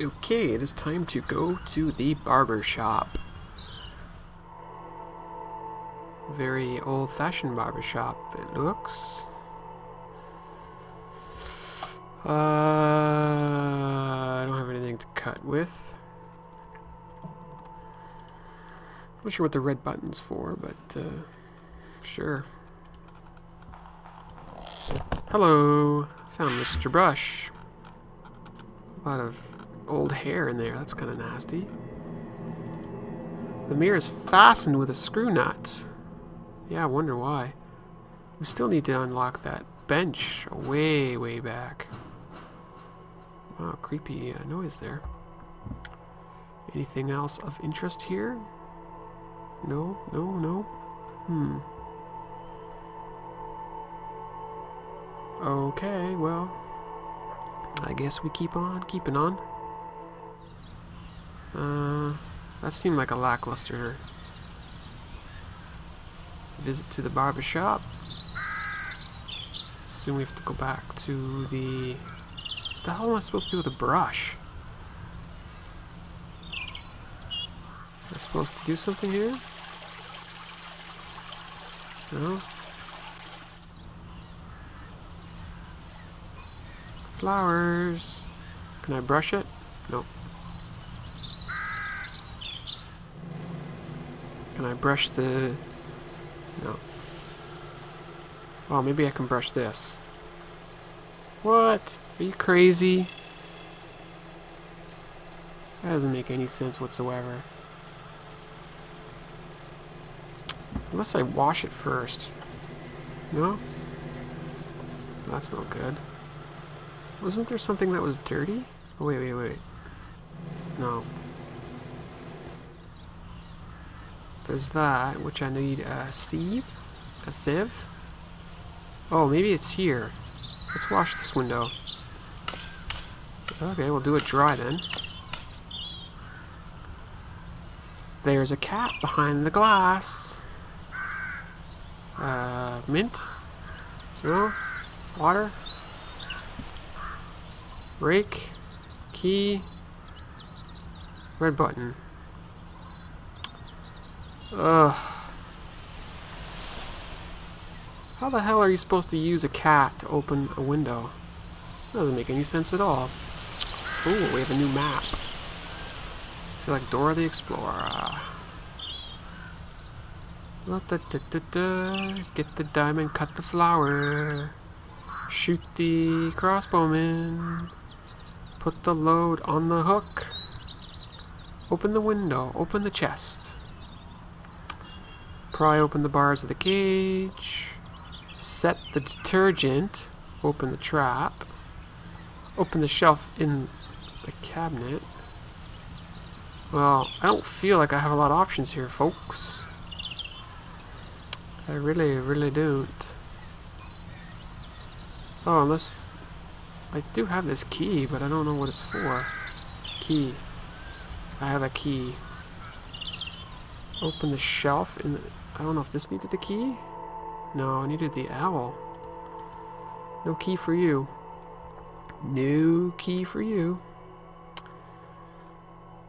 Okay, it is time to go to the barber shop. Very old-fashioned barber shop, it looks. Uh, I don't have anything to cut with. Not sure what the red button's for, but uh, sure. Hello, found Mr. Brush. A lot of old hair in there. That's kind of nasty. The mirror is fastened with a screw nut. Yeah, I wonder why. We still need to unlock that bench way, way back. Wow, creepy uh, noise there. Anything else of interest here? No, no, no. Hmm. Okay, well, I guess we keep on keeping on. Uh, that seemed like a lackluster visit to the barber shop. Soon we have to go back to the... the hell am I supposed to do with a brush? Am I supposed to do something here? No? Flowers. Can I brush it? Nope. Can I brush the... No. Oh, maybe I can brush this. What? Are you crazy? That doesn't make any sense whatsoever. Unless I wash it first. No? That's not good. Wasn't there something that was dirty? Oh, wait, wait, wait. No. There's that, which I need a sieve? A sieve? Oh, maybe it's here. Let's wash this window. Okay, we'll do it dry then. There's a cat behind the glass. Uh, mint? No? Water? Rake? Key? Red button. Ugh. How the hell are you supposed to use a cat to open a window? Doesn't make any sense at all. Ooh, we have a new map. I feel like Dora the Explorer. Da, da, da, da. Get the diamond, cut the flower. Shoot the crossbowman. Put the load on the hook. Open the window. Open the chest. Pry open the bars of the cage. Set the detergent. Open the trap. Open the shelf in the cabinet. Well, I don't feel like I have a lot of options here, folks. I really, really don't. Oh, unless... I do have this key, but I don't know what it's for. Key. I have a key. Open the shelf in the... I don't know if this needed a key? No, I needed the owl. No key for you. No key for you.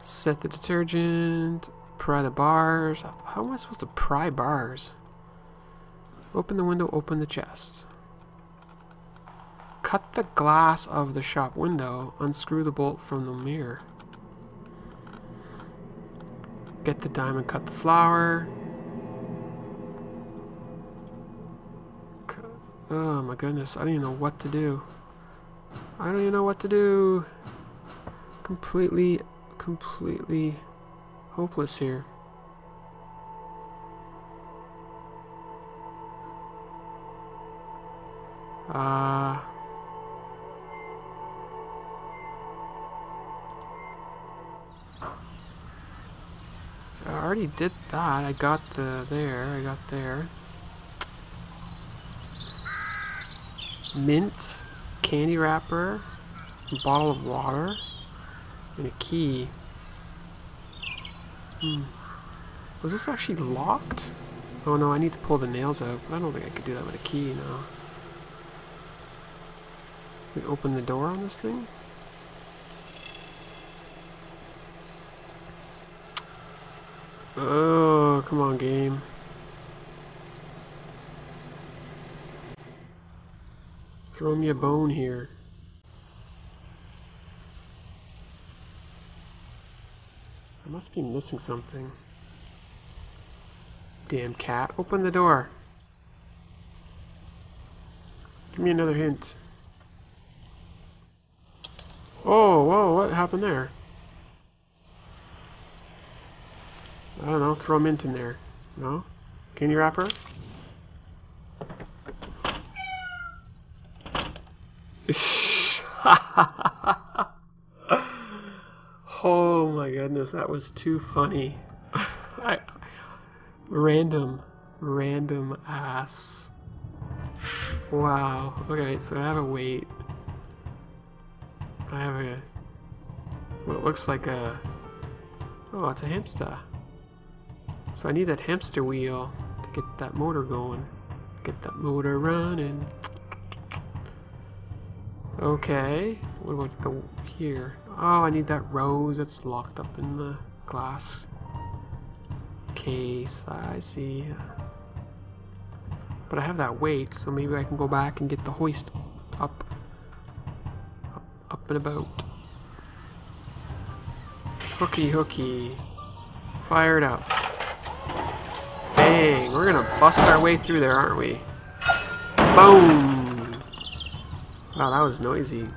Set the detergent. Pry the bars. How am I supposed to pry bars? Open the window, open the chest. Cut the glass of the shop window. Unscrew the bolt from the mirror. Get the diamond, cut the flower. Oh my goodness, I don't even know what to do. I don't even know what to do. Completely, completely hopeless here. Uh... So I already did that. I got the there. I got there. mint, candy wrapper, bottle of water, and a key. Hmm. Was this actually locked? Oh no, I need to pull the nails out, but I don't think I could do that with a key now. We open the door on this thing? Oh, come on game. Throw me a bone here. I must be missing something. Damn cat, open the door. Give me another hint. Oh, whoa, what happened there? I don't know, throw mint in there. No? Can you Candy wrapper? oh my goodness, that was too funny. I, random, random ass. Wow. Okay, so I have a weight. I have a what looks like a oh, it's a hamster. So I need that hamster wheel to get that motor going. Get that motor running. Okay. What about the here? Oh, I need that rose that's locked up in the glass case. I see. But I have that weight, so maybe I can go back and get the hoist up, up, and about. Hooky, hooky. Fired up. Bang! We're gonna bust our way through there, aren't we? Boom! Wow, that was noisy.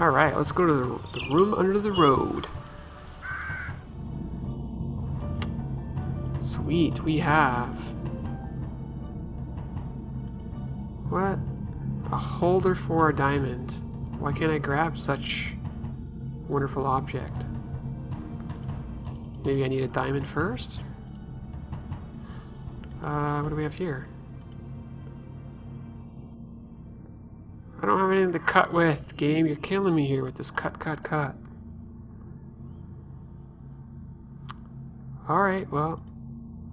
Alright, let's go to the, the room under the road. Sweet, we have... What? A holder for a diamond. Why can't I grab such wonderful object? Maybe I need a diamond first? Uh, what do we have here? I don't have anything to cut with, game. You're killing me here with this cut, cut, cut. Alright, well,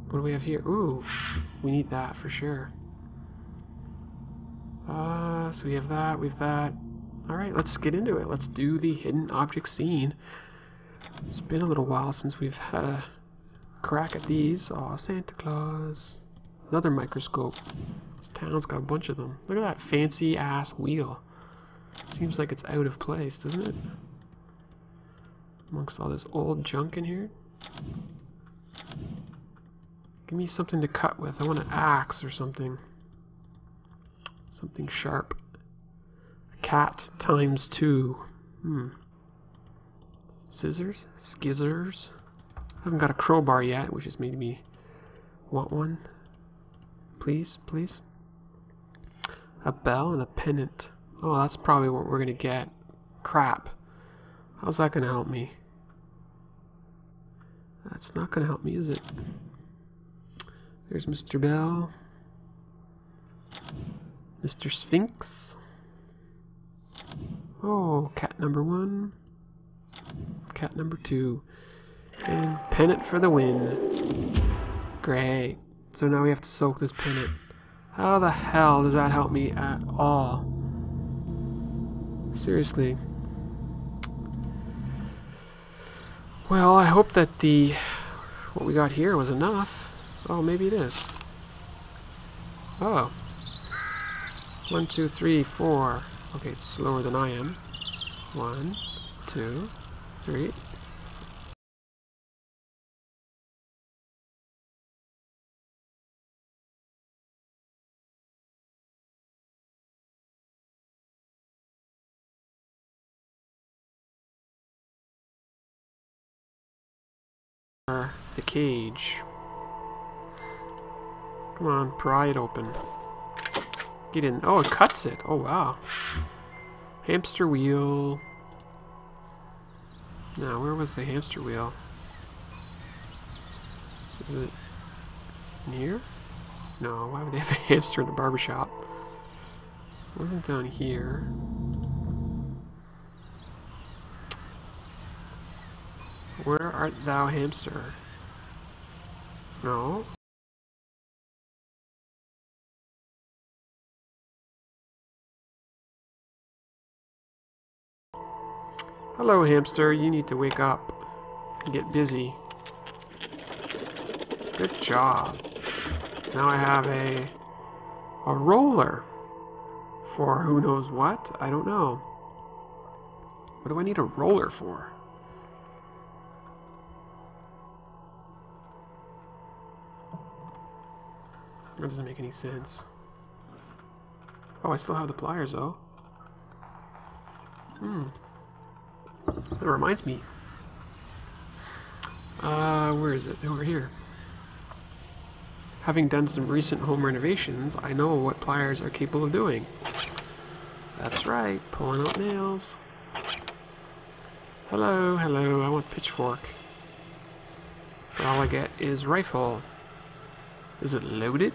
what do we have here? Ooh, we need that for sure. Uh, so we have that, we have that. Alright, let's get into it. Let's do the hidden object scene. It's been a little while since we've had a crack at these. Aw, Santa Claus. Another microscope. This town's got a bunch of them. Look at that fancy ass wheel. Seems like it's out of place, doesn't it? Amongst all this old junk in here. Give me something to cut with. I want an axe or something. Something sharp. A Cat times two. Hmm. Scissors? Skizzers? I haven't got a crowbar yet, which has made me want one. Please, please. A bell and a pennant. Oh, that's probably what we're gonna get. Crap. How's that gonna help me? That's not gonna help me, is it? There's Mr. Bell. Mr. Sphinx. Oh, cat number one. Cat number two. And pennant for the win. Great. So now we have to soak this pennant. How the hell does that help me at all? Seriously. Well, I hope that the what we got here was enough. Oh, maybe it is. Oh. One, two, three, four. Okay, it's slower than I am. One, two, three. The cage. Come on, pry it open. Get in. Oh, it cuts it. Oh, wow. Hamster wheel. Now, where was the hamster wheel? Is it near? No, why would they have a hamster in a barbershop? It wasn't down here. Where art thou, hamster? No. Hello, hamster. You need to wake up and get busy. Good job. Now I have a a roller for who knows what. I don't know. What do I need a roller for? That doesn't make any sense. Oh, I still have the pliers though. Hmm. That reminds me. Uh, where is it? Over here. Having done some recent home renovations, I know what pliers are capable of doing. That's right, pulling out nails. Hello, hello, I want pitchfork. But all I get is rifle. Is it loaded?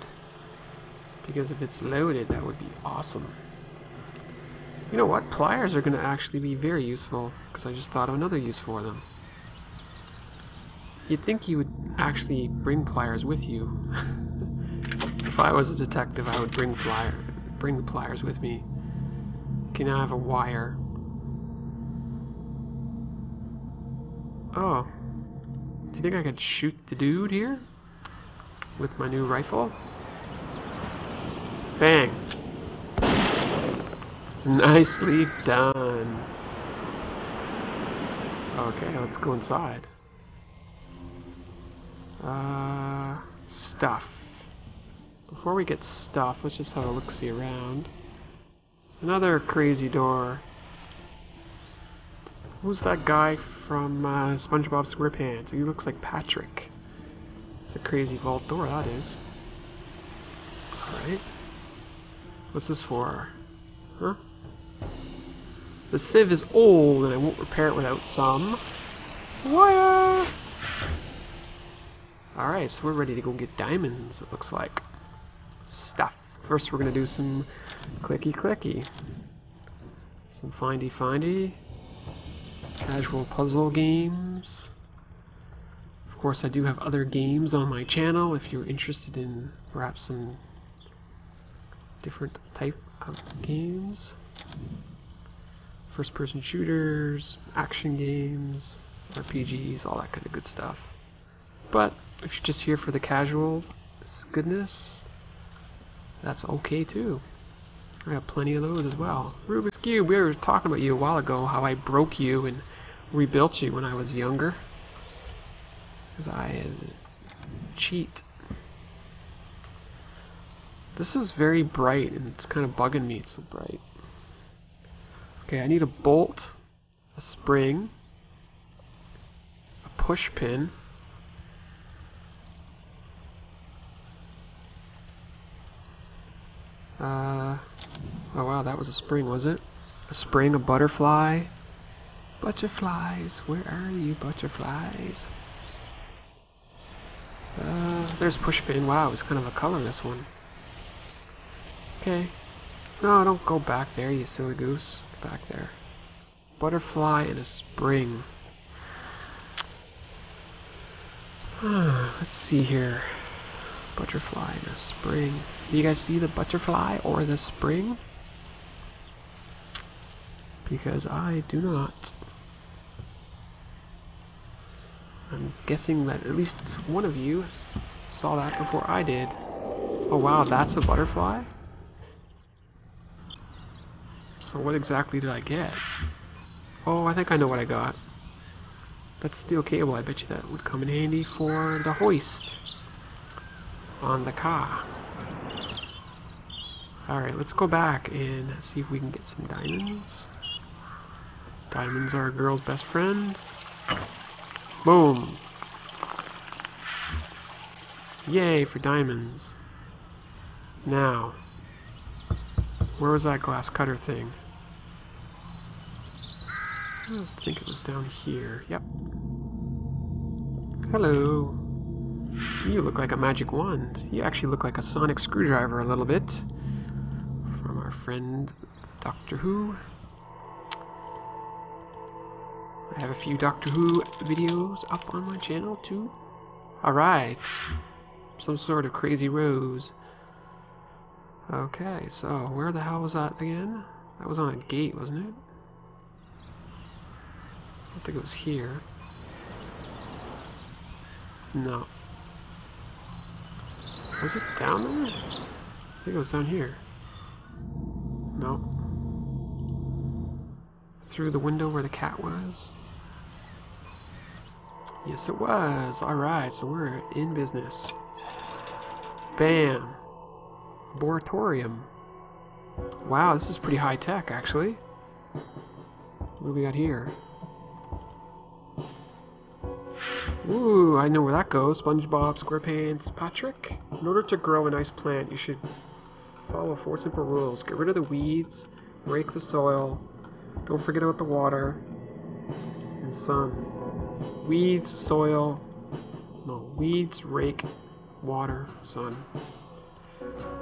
Because if it's loaded, that would be awesome. You know what? Pliers are going to actually be very useful, because I just thought of another use for them. You'd think you would actually bring pliers with you. if I was a detective, I would bring plier, bring the pliers with me. Now I have a wire. Oh. Do you think I could shoot the dude here? With my new rifle? Bang. Nicely done. Okay, let's go inside. Uh, stuff. Before we get stuff, let's just have a look-see around. Another crazy door. Who's that guy from uh, SpongeBob SquarePants? He looks like Patrick. It's a crazy vault door, that is. Alright. What's this for? Huh? The sieve is old and I won't repair it without some wire. Alright, so we're ready to go get diamonds, it looks like. Stuff. First we're going to do some clicky clicky. Some findy findy. Casual puzzle games. Of course I do have other games on my channel if you're interested in perhaps some different type of games. First person shooters, action games, RPGs, all that kind of good stuff. But if you're just here for the casual goodness, that's okay too. I have plenty of those as well. Rubik's Cube, we were talking about you a while ago, how I broke you and rebuilt you when I was younger. Because I uh, cheat. This is very bright and it's kind of bugging me it's so bright. Okay, I need a bolt, a spring, a push pin, uh, oh wow, that was a spring, was it? A spring, a butterfly. Butterflies, where are you, butterflies? Uh, there's push pin. Wow, it's kind of a colorless one. Okay. No, don't go back there, you silly goose. Back there. Butterfly and a spring. Let's see here. Butterfly and a spring. Do you guys see the butterfly or the spring? Because I do not. I'm guessing that at least one of you saw that before I did. Oh wow, that's a butterfly? So what exactly did I get? Oh, I think I know what I got. That steel cable, I bet you that would come in handy for the hoist on the car. Alright, let's go back and see if we can get some diamonds. Diamonds are a girl's best friend. Boom! Yay for diamonds. Now, where was that glass cutter thing? I think it was down here. Yep. Hello. You look like a magic wand. You actually look like a sonic screwdriver a little bit. From our friend Doctor Who. I have a few Doctor Who videos up on my channel too. Alright. Some sort of crazy rose. Okay, so where the hell was that again? That was on a gate, wasn't it? I think it was here. No. Was it down there? I think it was down here. No. Through the window where the cat was? Yes, it was. Alright, so we're in business. Bam. Laboratorium. Wow, this is pretty high tech, actually. What do we got here? Ooh, I know where that goes. SpongeBob SquarePants Patrick. In order to grow a nice plant, you should follow four simple rules. Get rid of the weeds, rake the soil, don't forget about the water, and sun. Weeds, soil, no, weeds, rake, water, sun.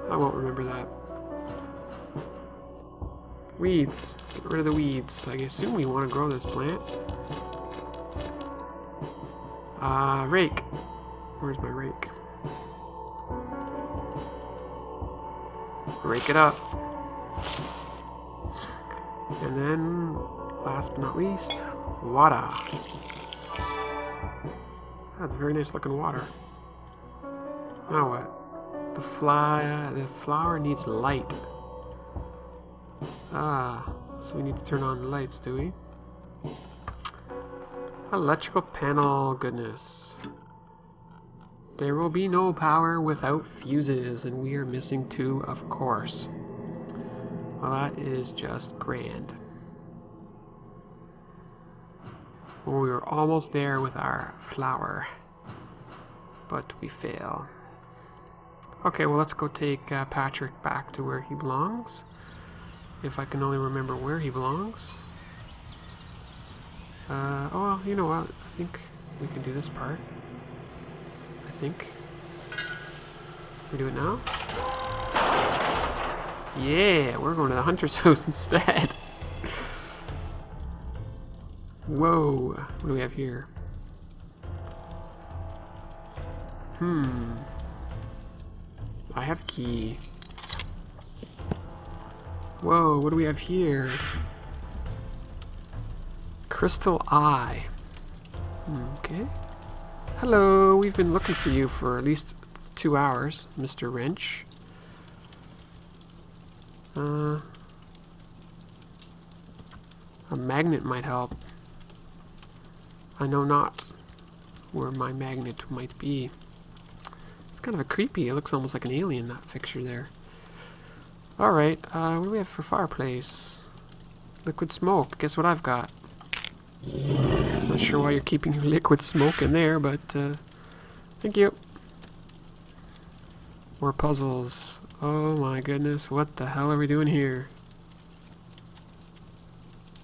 I won't remember that. Weeds. Get rid of the weeds. I assume we want to grow this plant. Uh, rake. Where's my rake? Rake it up. And then, last but not least, water. That's very nice looking water. Now what? The fly, the flower needs light. Ah, so we need to turn on the lights, do we? Electrical panel, goodness. There will be no power without fuses, and we are missing two, of course. Well, that is just grand. Well, we were almost there with our flower, but we fail. Okay, well, let's go take uh, Patrick back to where he belongs. If I can only remember where he belongs. Uh, oh, you know what? I think we can do this part. I think. We do it now? Yeah, we're going to the hunter's house instead. Whoa, what do we have here? Hmm. I have key. Whoa, what do we have here? Crystal Eye. Okay. Hello, we've been looking for you for at least two hours, Mr. Wrench. Uh, a magnet might help. I know not where my magnet might be. It's kind of a creepy, it looks almost like an alien, that picture there. Alright, uh, what do we have for fireplace? Liquid smoke. Guess what I've got? Not sure why you're keeping your liquid smoke in there, but, uh, thank you. More puzzles. Oh my goodness, what the hell are we doing here?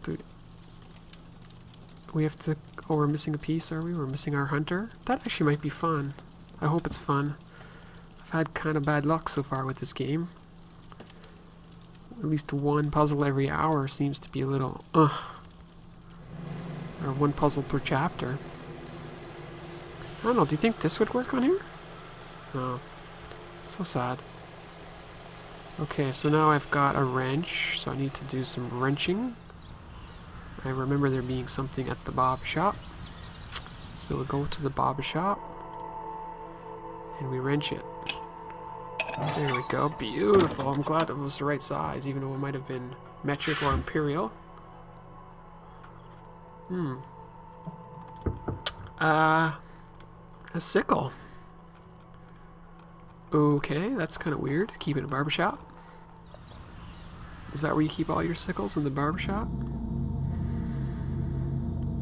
Do we have to... Oh, we're missing a piece, are we? We're missing our hunter? That actually might be fun. I hope it's fun. I've had kind of bad luck so far with this game. At least one puzzle every hour seems to be a little, ugh. Or one puzzle per chapter. I don't know, do you think this would work on here? No. So sad. Okay, so now I've got a wrench, so I need to do some wrenching. I remember there being something at the bob shop. So we'll go to the bob shop and we wrench it. There we go, beautiful. I'm glad it was the right size, even though it might have been metric or imperial. Hmm. Uh, a sickle. Okay, that's kind of weird. Keep it in a barbershop. Is that where you keep all your sickles in the barbershop?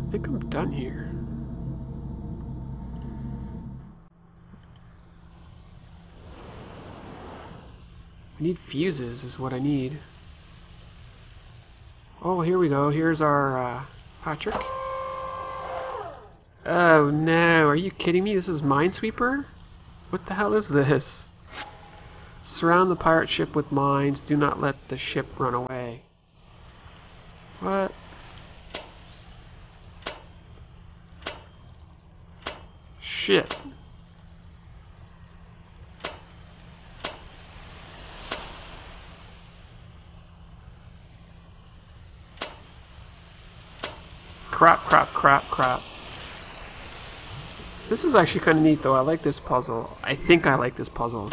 I think I'm done here. I need fuses is what I need. Oh, here we go. Here's our uh, Patrick. Oh no, are you kidding me? This is Minesweeper? What the hell is this? Surround the pirate ship with mines. Do not let the ship run away. What? Shit. crap, crap. This is actually kind of neat, though. I like this puzzle. I think I like this puzzle.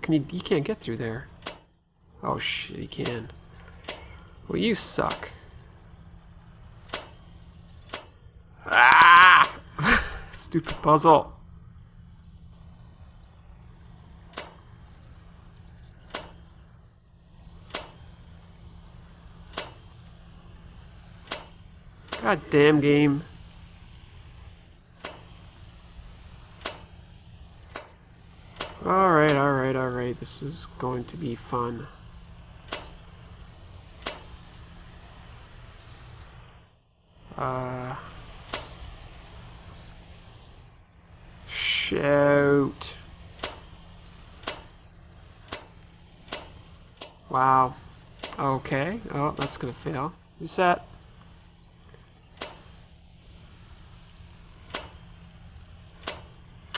Can you, you can't get through there. Oh, shit, you can. Well, you suck. Ah! Stupid puzzle. God damn game. Alright, alright, alright. This is going to be fun. Uh... Shoot. Wow. Okay. Oh, that's gonna fail. Reset.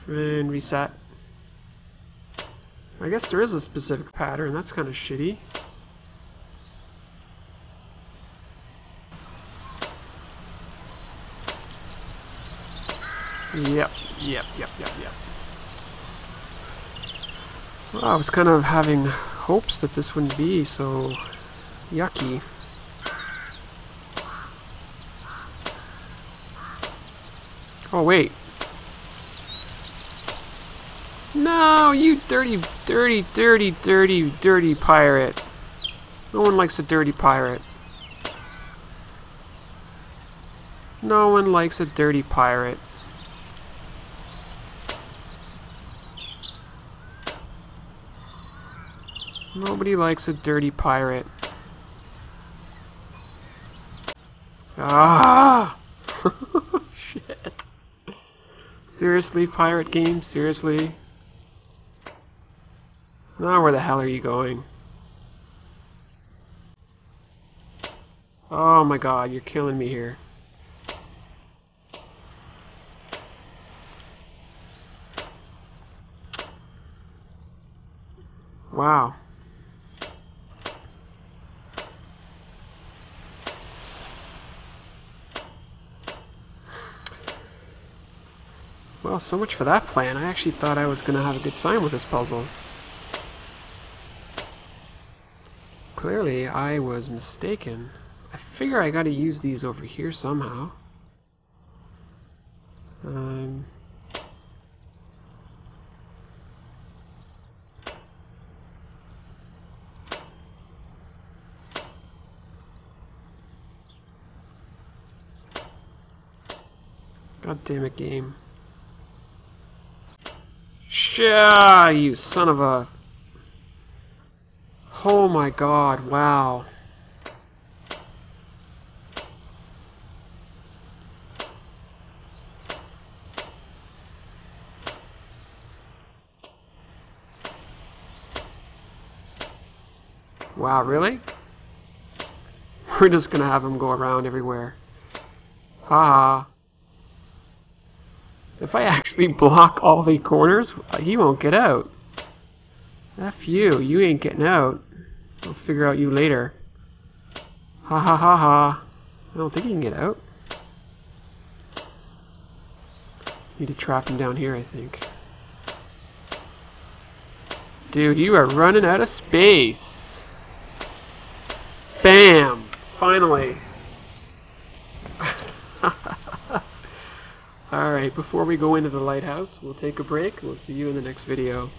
And reset. I guess there is a specific pattern. That's kind of shitty. Yep, yep, yep, yep, yep. Well, I was kind of having hopes that this wouldn't be so yucky. Oh, wait. You dirty, dirty, dirty, dirty, dirty pirate. No one likes a dirty pirate. No one likes a dirty pirate. Nobody likes a dirty pirate. Ah! Shit. Seriously, pirate game? Seriously? Now where the hell are you going? Oh my god, you're killing me here. Wow. Well, so much for that plan. I actually thought I was going to have a good time with this puzzle. Clearly, I was mistaken. I figure I gotta use these over here somehow. Um... God damn it, game. Shah, you son of a... Oh my god, wow. Wow, really? We're just gonna have him go around everywhere. Haha. -ha. If I actually block all the corners, he won't get out. F you, you ain't getting out. I'll figure out you later. Ha ha ha ha. I don't think he can get out. Need to trap him down here, I think. Dude, you are running out of space. Bam! Finally. Alright, before we go into the lighthouse, we'll take a break. We'll see you in the next video.